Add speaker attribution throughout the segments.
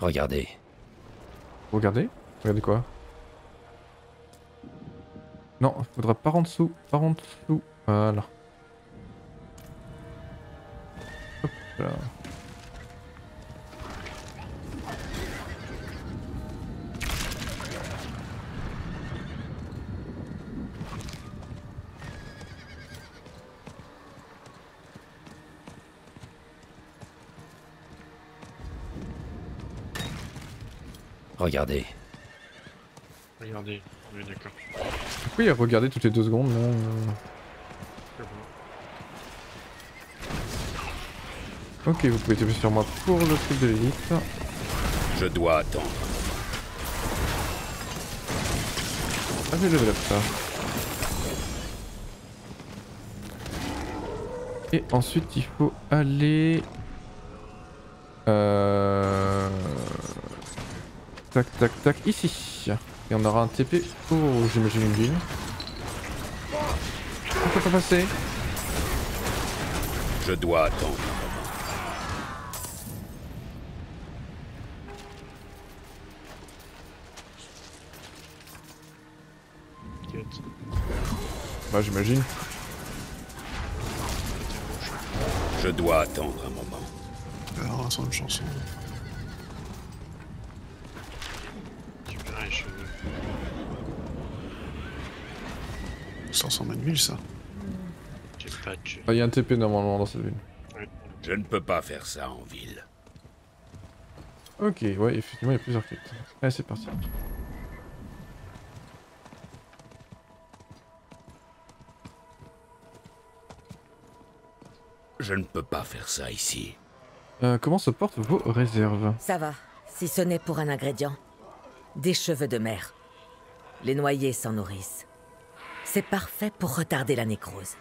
Speaker 1: Regardez.
Speaker 2: Regardez. Regardez quoi? Non, faudra par en dessous. Par en dessous. Voilà. Hop là.
Speaker 1: Regardez.
Speaker 3: Regardez, est d'accord.
Speaker 2: Pourquoi il y a regarder toutes les deux secondes là euh. Ok, vous pouvez taper sur moi pour le truc de l'élite.
Speaker 4: Je dois attendre.
Speaker 2: Ah, j'ai level up ça. Et ensuite, il faut aller... Euh... Tac, tac, tac, ici. Et on aura un TP pour, j'imagine, une ville. On peut pas passer.
Speaker 4: Je dois attendre.
Speaker 3: T'inquiète.
Speaker 2: Bah, j'imagine.
Speaker 4: Je dois attendre un moment.
Speaker 5: Alors, un son de chanson.
Speaker 3: Tu verras les cheveux.
Speaker 5: 500 000 villes, ça.
Speaker 3: J'ai pas de jeu.
Speaker 2: Ah, il y a un TP normalement dans cette ville.
Speaker 4: Je ne peux pas faire ça en ville.
Speaker 2: Ok, ouais, effectivement, il y a plusieurs quêtes. Allez, c'est parti.
Speaker 4: Je ne peux pas faire ça ici.
Speaker 2: Euh, comment se portent vos réserves?
Speaker 6: Ça va, si ce n'est pour un ingrédient. Des cheveux de mer. Les noyés s'en nourrissent. C'est parfait pour retarder la nécrose.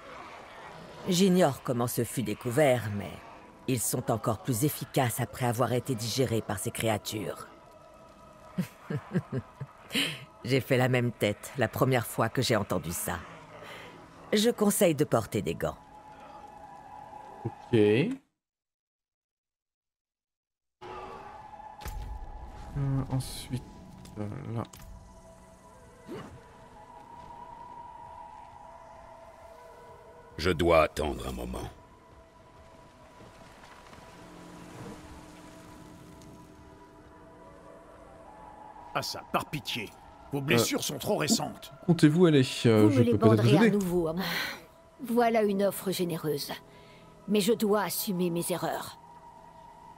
Speaker 6: J'ignore comment ce fut découvert, mais ils sont encore plus efficaces après avoir été digérés par ces créatures. j'ai fait la même tête la première fois que j'ai entendu ça. Je conseille de porter des gants.
Speaker 2: Ok. Euh, ensuite, euh, là.
Speaker 4: Je dois attendre un moment.
Speaker 7: Ah ça, par pitié. Vos blessures sont trop récentes.
Speaker 2: Comptez-vous aller euh,
Speaker 8: Vous
Speaker 2: Je
Speaker 8: me les
Speaker 2: peux peut-être vous
Speaker 8: banderez à nouveau à moi. Voilà une offre généreuse. Mais je dois assumer mes erreurs.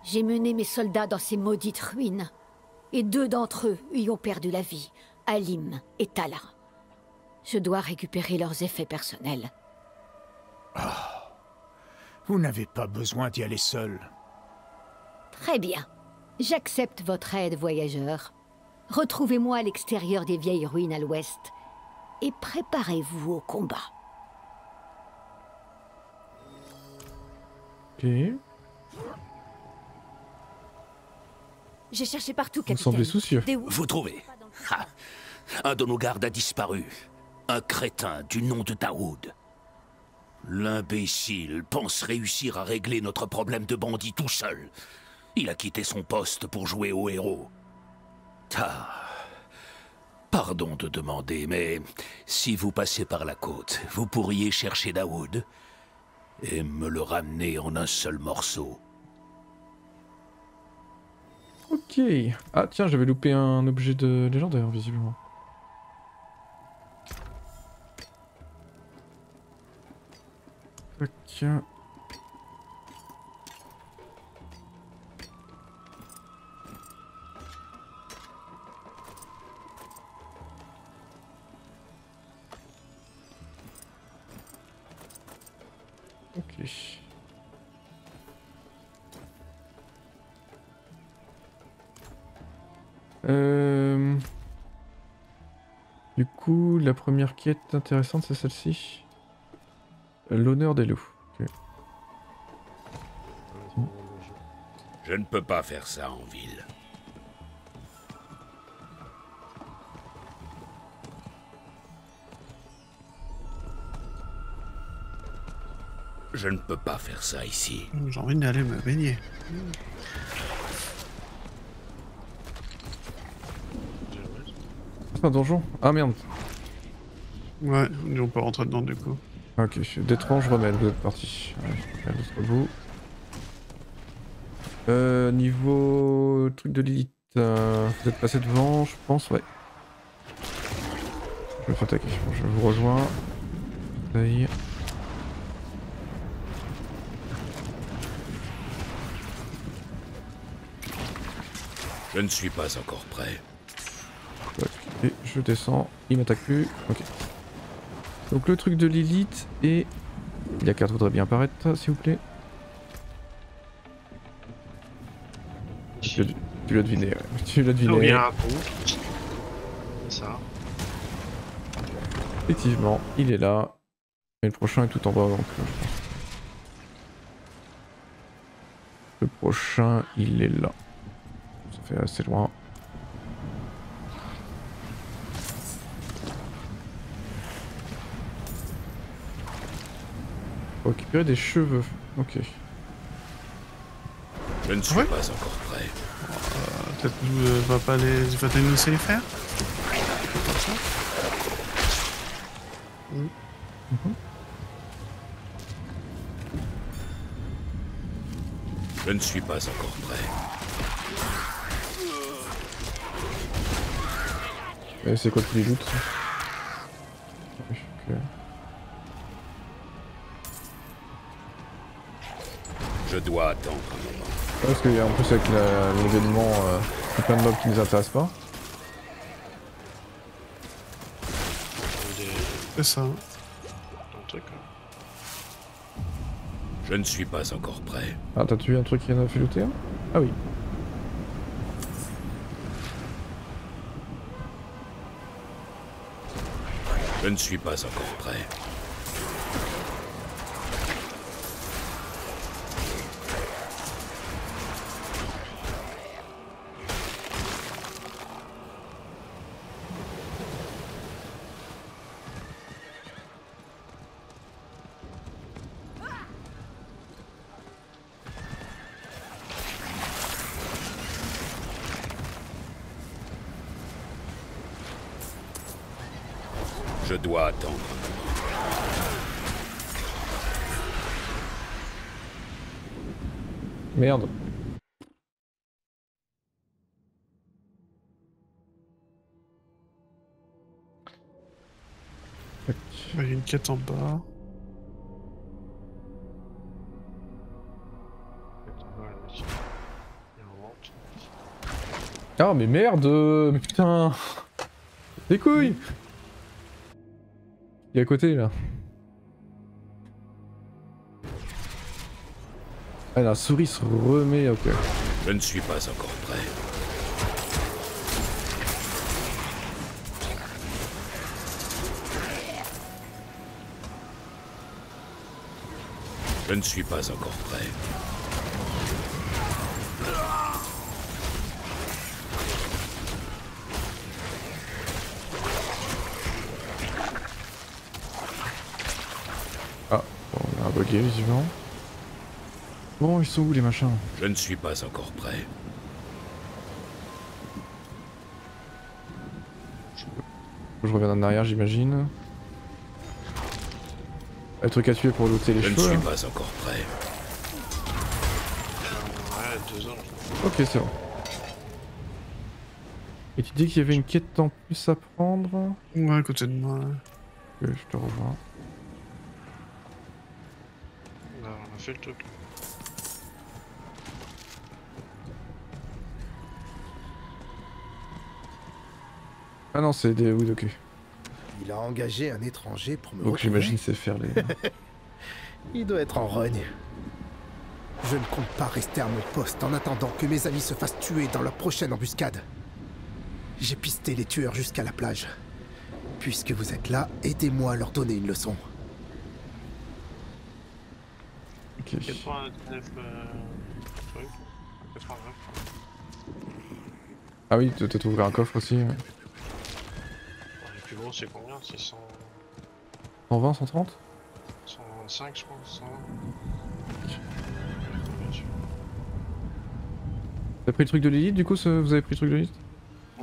Speaker 8: J'ai mené mes soldats dans ces maudites ruines. Et deux d'entre eux y ont perdu la vie, Alim et Tala. Je dois récupérer leurs effets personnels.
Speaker 7: Vous n'avez pas besoin d'y aller seul.
Speaker 8: Très bien. J'accepte votre aide, voyageur. Retrouvez-moi à l'extérieur des vieilles ruines à l'ouest. Et préparez-vous au combat.
Speaker 2: Ok.
Speaker 9: J'ai cherché partout,
Speaker 2: Vous
Speaker 9: capitaine.
Speaker 2: semblez soucieux.
Speaker 9: Des-
Speaker 4: Vous trouvez Un de nos gardes a disparu. Un crétin du nom de Daoud. L'imbécile pense réussir à régler notre problème de bandit tout seul. Il a quitté son poste pour jouer au héros. Ah. Pardon de demander, mais si vous passez par la côte, vous pourriez chercher Daoud et me le ramener en un seul morceau.
Speaker 2: Ok. Ah tiens, j'avais loupé un objet de légendaire, visiblement. Ok. Euh... Du coup, la première quête intéressante, c'est celle-ci. L'honneur des loups.
Speaker 4: Je ne peux pas faire ça en ville. Je ne peux pas faire ça ici.
Speaker 5: J'ai envie d'aller me baigner.
Speaker 2: C'est un donjon Ah merde.
Speaker 5: Ouais, on peut rentrer dedans du coup.
Speaker 2: Ok, d'étrange remède, vous êtes parti. Ouais, je vais l'autre bout. Euh, niveau truc de Lilith, euh, vous êtes passé devant, je pense, ouais. Je me fais attaquer, je vous rejoins. Aïe.
Speaker 4: Je ne suis pas encore prêt.
Speaker 2: Et je descends, il m'attaque plus, ok. Donc le truc de Lilith et... La carte voudrait bien apparaître, s'il vous plaît. Tu, tu l'as deviné, ouais. tu l'as
Speaker 3: Il
Speaker 2: deviné.
Speaker 3: y a un coup. C'est ça.
Speaker 2: Effectivement, il est là. Et le prochain est tout en bas donc. euh. Le prochain, il est là. Ça fait assez loin. Faut récupérer des cheveux. Ok.
Speaker 4: Je ne suis
Speaker 5: Ouais.
Speaker 4: pas encore prêt.
Speaker 5: Euh, Peut-être que euh, va pas les... va pas nous laisser les faire.
Speaker 4: Je ne suis pas encore prêt.
Speaker 2: Mais c'est quoi tous les doutes
Speaker 4: Je dois attendre un moment.
Speaker 2: Ouais, Parce qu'en plus avec l'événement, euh, il y a plein de mobs qui nous intéressent pas.
Speaker 5: C'est ça.
Speaker 3: Un truc. hein.
Speaker 4: Je ne suis pas encore prêt.
Speaker 2: Ah, t'as tué un truc qui en a fait looter hein? Ah oui.
Speaker 4: Je ne suis pas encore prêt. Je dois attendre.
Speaker 2: Merde. Tac.
Speaker 5: Il y a une quête en bas.
Speaker 2: Ah mais merde euh, Mais putain Des couilles Il est à côté là. Ah la souris se remet, ok.
Speaker 4: Je ne suis pas encore prêt. Je ne suis pas encore prêt.
Speaker 2: Un bugué visiblement. Bon, ils sont où les machins?
Speaker 4: Je ne suis pas encore prêt.
Speaker 2: Faut que Je reviens en arrière j'imagine. Le truc à tuer pour looter les
Speaker 4: Je ne
Speaker 2: cheveux
Speaker 4: suis
Speaker 2: là.
Speaker 4: pas encore prêt.
Speaker 3: Ouais, deux ans.
Speaker 2: Ok c'est bon. Et tu dis qu'il y avait une quête en plus à prendre?
Speaker 5: Ouais, à côté de moi.
Speaker 2: Ok, je te rejoins.
Speaker 3: On a, on a fait le truc.
Speaker 2: Ah non c'est des... Oui ok.
Speaker 10: Il a engagé un étranger pour me
Speaker 2: Donc j'imagine c'est faire les...
Speaker 10: Il doit être en rogne. Je ne compte pas rester à mon poste en attendant que mes amis se fassent tuer dans leur prochaine embuscade. J'ai pisté les tueurs jusqu'à la plage. Puisque vous êtes là, aidez-moi à leur donner une leçon.
Speaker 2: Ok.
Speaker 3: 99 euh, truc. 89.
Speaker 2: Ah oui, t'as ouvert un coffre aussi. ouais.
Speaker 3: Le plus gros c'est combien? C'est 100...
Speaker 2: 120, 130
Speaker 3: 100... 125, je pense. 120.
Speaker 2: T'as pris le truc de l'élite du coup ce- Vous avez pris le truc de l'élite?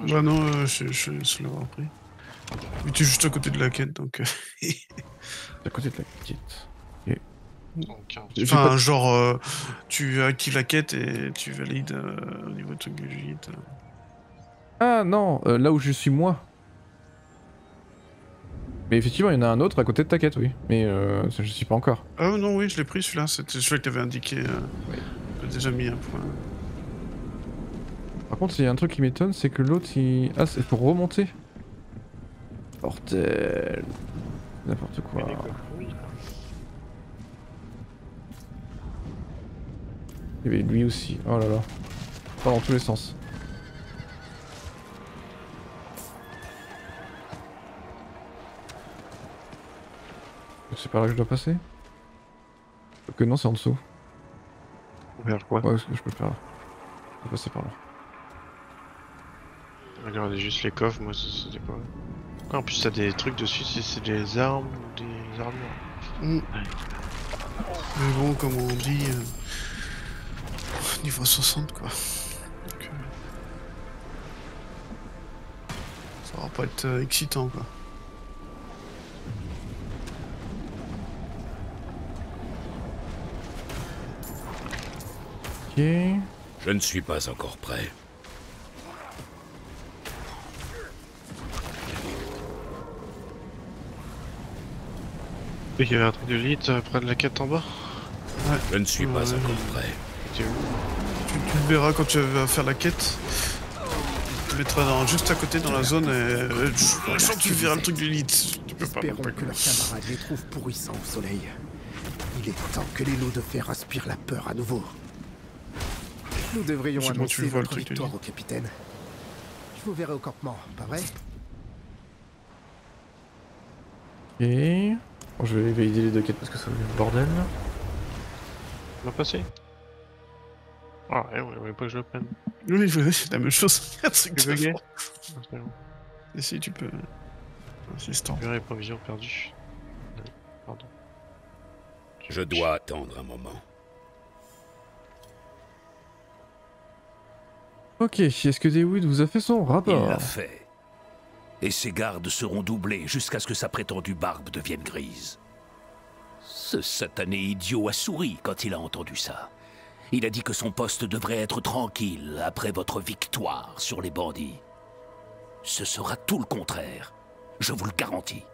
Speaker 5: Bah non, euh, je, je, je l'avoir pris. Mais tu es juste à côté de la quête, donc... euh,
Speaker 2: À côté de la quête.
Speaker 3: 115.
Speaker 2: J'ai
Speaker 5: Enfin,
Speaker 2: pas-
Speaker 5: genre, euh, tu actives la quête et tu valides euh, au niveau de truc du gîte.
Speaker 2: Ah non, euh, là où je suis moi. Mais effectivement, il y en a un autre à côté de ta quête, oui. Mais euh, je suis pas encore.
Speaker 5: Ah non, oui, je l'ai pris celui-là, c'était celui que t'avais indiqué. Euh,
Speaker 2: Oui.
Speaker 5: J'ai déjà mis un point.
Speaker 2: Par contre, il y a un truc qui m'étonne, c'est que l'autre, il... Ah, c'est pour remonter. Bordel. N'importe quoi.
Speaker 3: Mais les coques, oui.
Speaker 2: Il y avait lui aussi. Oh là là. Pas dans tous les sens. C'est par là que je dois passer? Que non, c'est en dessous.
Speaker 3: Vers quoi?
Speaker 2: Ouais, est-ce que je peux le faire là Je peux passer par là.
Speaker 3: Regardez juste les coffres, moi c'était quoi Ah, En plus t'as des trucs dessus, c'est c'est des armes ou des armures?
Speaker 5: Mm. Mais bon, comme on dit, euh, niveau 60 quoi. Donc, euh, ça va pas être euh, excitant quoi.
Speaker 2: Ok.
Speaker 1: Je ne suis pas encore prêt.
Speaker 3: Il y avait un truc de l'élite euh, près de la quête en bas
Speaker 1: Je ne suis pas
Speaker 5: Ouais.
Speaker 1: encore prêt.
Speaker 5: Tu, tu le verras quand tu vas faire la quête. Tu te mettras dans, juste à côté dans la zone et euh, que tu verras le truc d'élite. Tu peux pas
Speaker 10: Espérons que leurs camarades les trouvent pourrissants au soleil. Il est temps que les lots de fer aspirent la peur à nouveau. Nous devrions
Speaker 5: tu
Speaker 10: annoncer
Speaker 5: le vois, le
Speaker 10: notre
Speaker 5: truc
Speaker 10: victoire au capitaine. Je vous verrai au campement, pas vrai?
Speaker 2: Ok. Bon, je vais valider les deux quêtes parce que ça va être le bordel.
Speaker 3: On l'a passé Ah ouais, on voulait pas que je le prenne.
Speaker 5: Oui, oui, c'est la même chose.
Speaker 3: Bugué
Speaker 5: fond.
Speaker 3: Ah, c'est.
Speaker 5: Et si tu peux. Assistant.
Speaker 3: Purée, provision perdue. Ouais, Pardon.
Speaker 1: Je dois attendre un moment.
Speaker 2: Ok, est-ce que Daywood vous a fait son
Speaker 4: Il
Speaker 2: rapport
Speaker 4: l'a fait. Et ses gardes seront doublés jusqu'à ce que sa prétendue barbe devienne grise. Ce satané idiot a souri quand il a entendu ça. Il a dit que son poste devrait être tranquille après votre victoire sur les bandits. Ce sera tout le contraire. Je vous le garantis.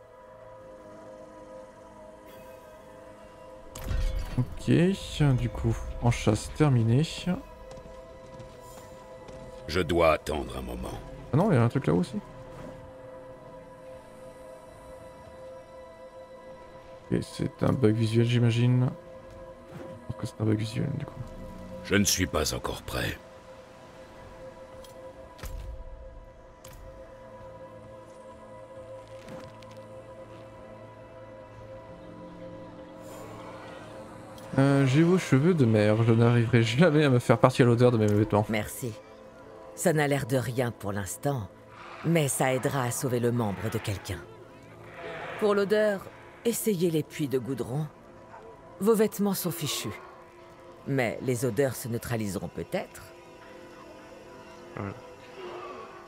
Speaker 2: Ok, du coup, en chasse terminée.
Speaker 1: Je dois attendre un moment.
Speaker 2: Ah non, il y a un truc là-haut aussi. Ok, c'est un bug visuel, j'imagine. Je pense que c'est un bug visuel, du coup.
Speaker 1: Je ne suis pas encore prêt.
Speaker 2: Euh, J'ai vos cheveux de mer. Je n'arriverai jamais à me faire partir l'odeur de mes vêtements.
Speaker 6: Merci. Ça n'a l'air de rien pour l'instant, mais ça aidera à sauver le membre de quelqu'un. Pour l'odeur, essayez les puits de goudron. Vos vêtements sont fichus. Mais les odeurs se neutraliseront peut-être.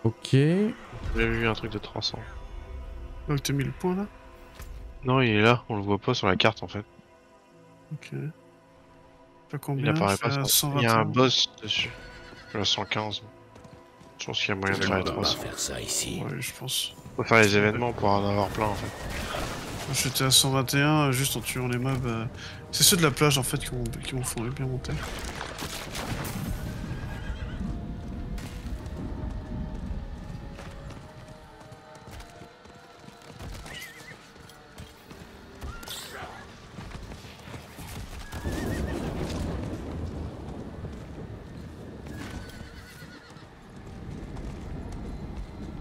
Speaker 2: Ok.
Speaker 3: J'ai vu un truc de 300.
Speaker 5: Donc t'as mis le point là?
Speaker 3: Non, il est là, on le voit pas sur la carte en fait.
Speaker 5: Ok. Pas
Speaker 3: Il
Speaker 5: combien
Speaker 3: apparaît
Speaker 5: Je
Speaker 3: pas. sur- Il y a un
Speaker 5: 121.
Speaker 3: boss dessus. À 115. Je pense qu'il y a moyen de faire les
Speaker 1: peux pas
Speaker 3: 300.
Speaker 1: faire ça ici.
Speaker 5: Ouais, je pense.
Speaker 3: Faut faire les événements pour en avoir plein en fait.
Speaker 5: J'étais à 121 euh, juste en tuant les mobs. euh, C'est ceux de la plage en fait qui m'ont fait bien monter.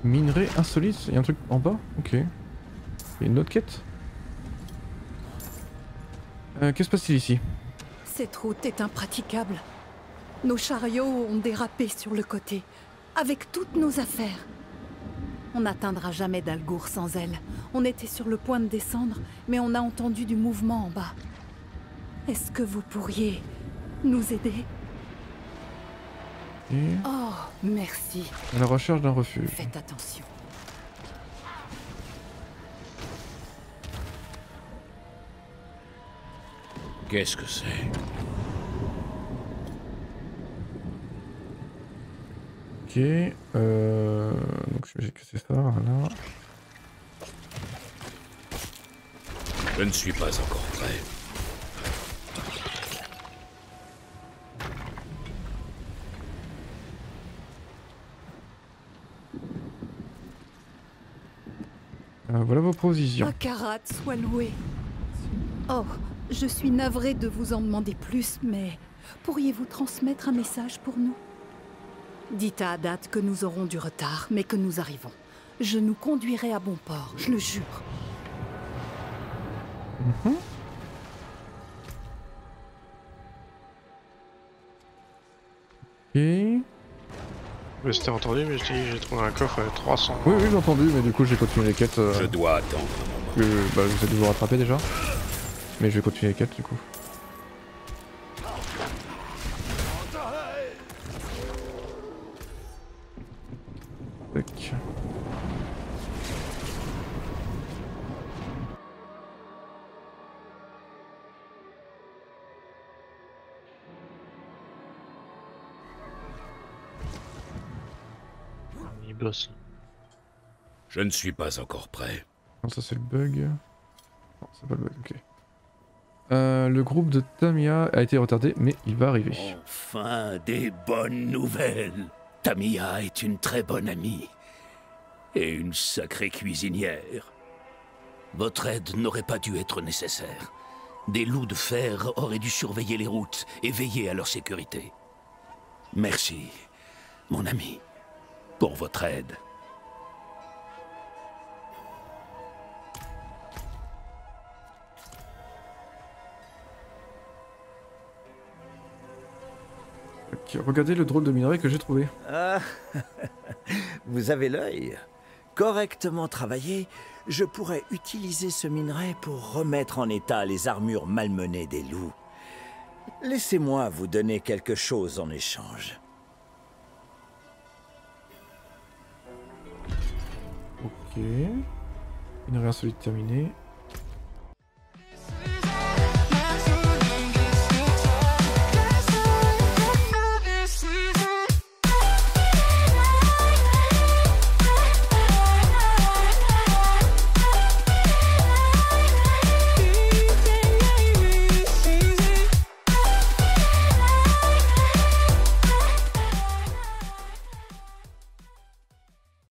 Speaker 2: Minerai insolite, il y a un truc en bas? Ok. Il y a une autre quête? Euh, Que se passe-t-il ici?
Speaker 11: Cette route est impraticable. Nos chariots ont dérapé sur le côté, avec toutes nos affaires.
Speaker 5: On n'atteindra jamais Dalgour sans elle. On était sur le point de descendre, mais on a entendu du mouvement en bas. Est-ce que vous pourriez nous aider?
Speaker 2: Et
Speaker 5: Oh, merci.
Speaker 2: à la recherche d'un refuge.
Speaker 5: Faites attention.
Speaker 1: Qu'est-ce que c'est?
Speaker 2: Ok. Euh... Donc j'ai que c'est ça, voilà.
Speaker 1: Je ne suis pas encore prêt.
Speaker 2: Euh, voilà vos provisions.
Speaker 5: Akarat soit loué. Oh, je suis navrée de vous en demander plus, mais pourriez-vous transmettre un message pour nous? Dites à Adat que nous aurons du retard, mais que nous arrivons. Je nous conduirai à bon port, je le jure.
Speaker 2: Mhm. Ok.
Speaker 3: Mais c'était entendu, mais je dis, j'ai trouvé un coffre avec 300.
Speaker 2: Oui, oui, j'ai entendu, mais du coup j'ai continué les quêtes. euh,
Speaker 1: Je dois attendre un moment.
Speaker 2: que bah, vous êtes vous rattrapé déjà. Mais je vais continuer les quêtes du coup. Tac.
Speaker 3: Il bosse.
Speaker 1: Je ne suis pas encore prêt.
Speaker 2: Non, ça c'est le bug. Non, c'est pas le bug, ok. Euh, le groupe de Tamia a été retardé, mais il va arriver.
Speaker 4: Enfin, des bonnes nouvelles. Tamia est une très bonne amie. Et une sacrée cuisinière. Votre aide n'aurait pas dû être nécessaire. Des loups de fer auraient dû surveiller les routes et veiller à leur sécurité. Merci, mon ami, pour votre aide.
Speaker 2: Regardez le drôle de minerai que j'ai trouvé.
Speaker 12: Ah, vous avez l'œil. Correctement travaillé, je pourrais utiliser ce minerai pour remettre en état les armures malmenées des loups. Laissez-moi vous donner quelque chose en échange.
Speaker 2: Ok. Minerai insolite terminé.